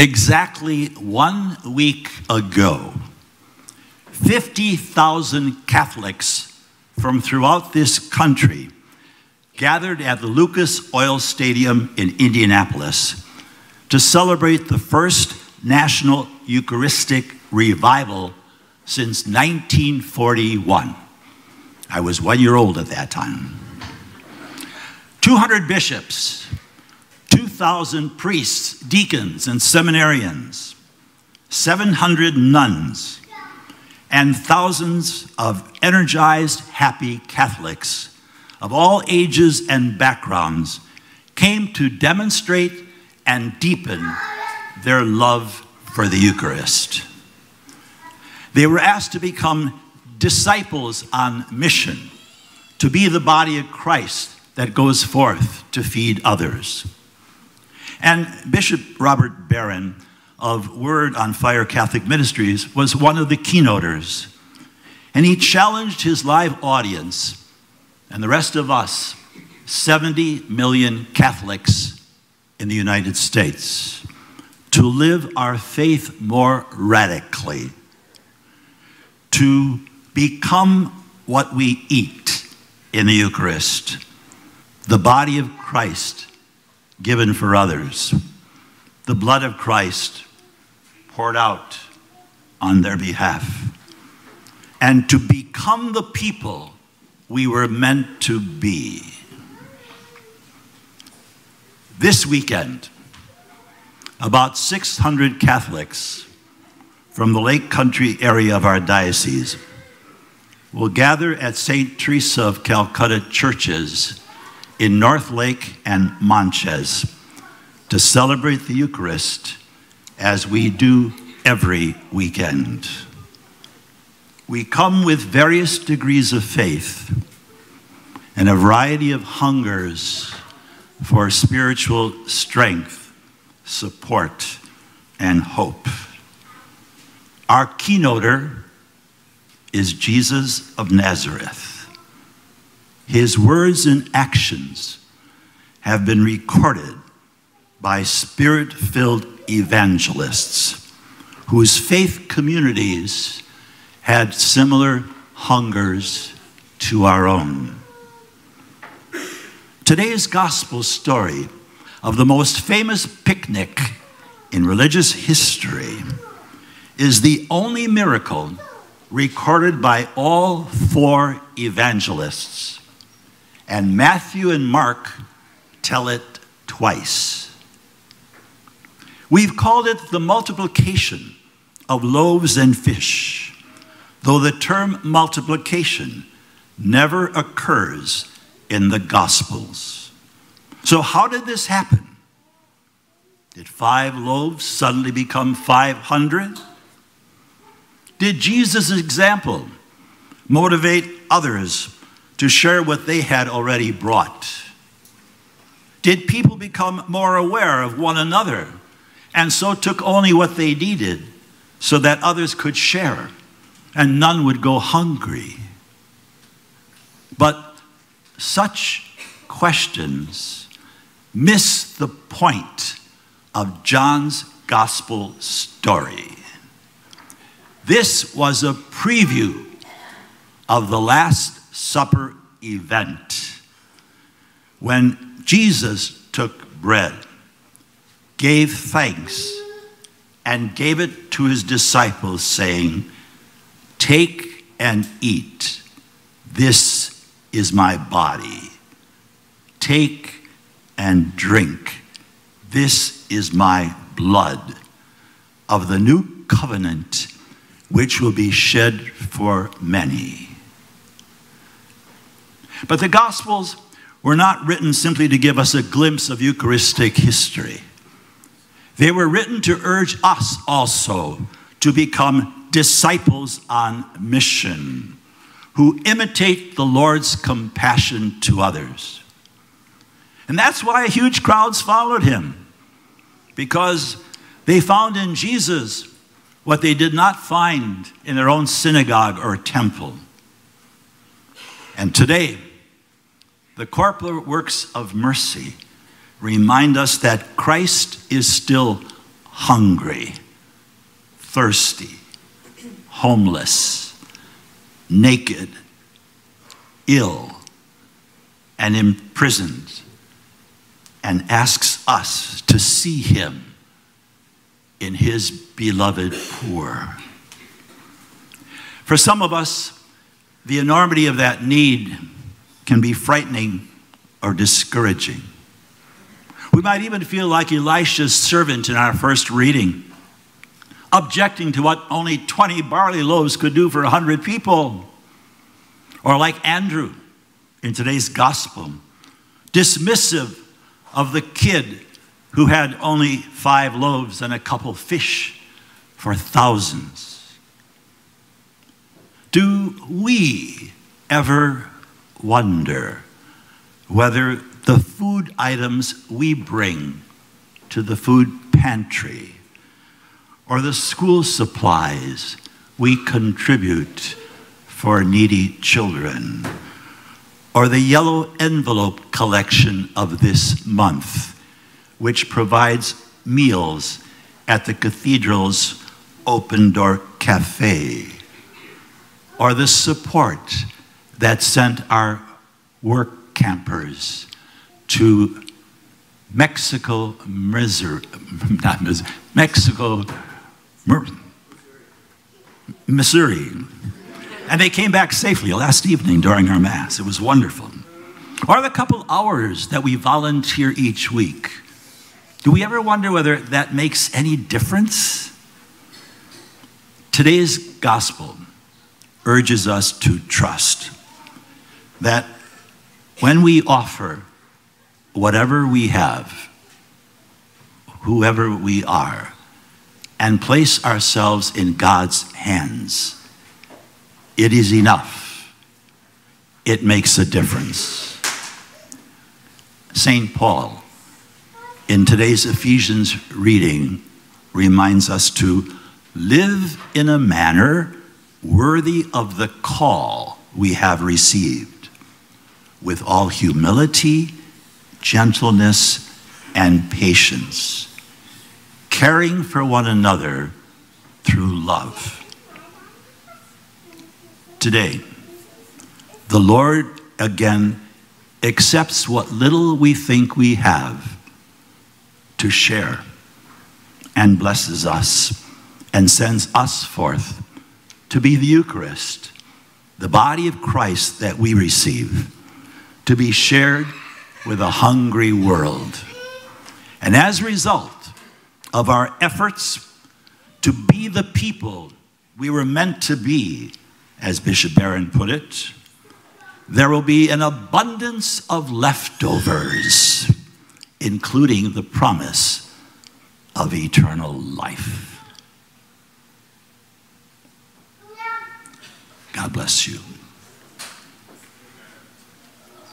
Exactly one week ago, 50,000 Catholics from throughout this country gathered at the Lucas Oil Stadium in Indianapolis to celebrate the first national Eucharistic revival since 1941. I was one year old at that time. 200 bishops, 2,000 priests, deacons, and seminarians, 700 nuns, and thousands of energized, happy Catholics of all ages and backgrounds came to demonstrate and deepen their love for the Eucharist. They were asked to become disciples on mission, to be the body of Christ that goes forth to feed others. And Bishop Robert Barron of Word on Fire Catholic Ministries was one of the keynoters. And he challenged his live audience and the rest of us, 70 million Catholics in the United States, to live our faith more radically, to become what we eat in the Eucharist, the body of Christ given for others, the blood of Christ poured out on their behalf, and to become the people we were meant to be. This weekend, about 600 Catholics from the Lake Country area of our diocese will gather at St. Teresa of Calcutta churches in North Lake and Monches to celebrate the Eucharist as we do every weekend. We come with various degrees of faith and a variety of hungers for spiritual strength, support, and hope. Our keynoter is Jesus of Nazareth. His words and actions have been recorded by spirit filled evangelists whose faith communities had similar hungers to our own. Today's gospel story of the most famous picnic in religious history is the only miracle recorded by all four evangelists. And Matthew and Mark tell it twice. We've called it the multiplication of loaves and fish, though the term multiplication never occurs in the Gospels. So, how did this happen? Did five loaves suddenly become 500? Did Jesus' example motivate others to share what they had already brought? Did people become more aware of one another and so took only what they needed so that others could share and none would go hungry? But such questions miss the point of John's gospel story. This was a preview of the Last Supper event when Jesus took bread, gave thanks, and gave it to his disciples, saying, Take and eat. This is my body. Take and drink. This is my blood of the new covenant, which will be shed for many. But the Gospels were not written simply to give us a glimpse of Eucharistic history. They were written to urge us also to become disciples on mission who imitate the Lord's compassion to others. And that's why huge crowds followed him, because they found in Jesus what they did not find in their own synagogue or temple. And today, the corporal works of mercy remind us that Christ is still hungry, thirsty, homeless, naked, ill, and imprisoned, and asks us to see him in his beloved poor. For some of us, the enormity of that need can be frightening or discouraging. We might even feel like Elisha's servant in our first reading, objecting to what only 20 barley loaves could do for 100 people. Or like Andrew in today's gospel, dismissive of the kid who had only five loaves and a couple fish for thousands. Do we ever wonder whether the food items we bring to the food pantry or the school supplies we contribute for needy children or the yellow envelope collection of this month, which provides meals at the cathedral's open door cafe, or the support that sent our work campers to Mexico, Missouri, not Mexico, Missouri. And they came back safely last evening during our Mass. It was wonderful. Or the couple hours that we volunteer each week. Do we ever wonder whether that makes any difference? Today's gospel urges us to trust that when we offer whatever we have, whoever we are, and place ourselves in God's hands, it is enough. It makes a difference. St. Paul, in today's Ephesians reading, reminds us to live in a manner worthy of the call we have received, with all humility gentleness, and patience, caring for one another through love. Today, the Lord again accepts what little we think we have to share and blesses us and sends us forth to be the Eucharist, the body of Christ that we receive, to be shared with a hungry world. And as a result of our efforts to be the people we were meant to be, as Bishop Barron put it, there will be an abundance of leftovers, including the promise of eternal life. God bless you.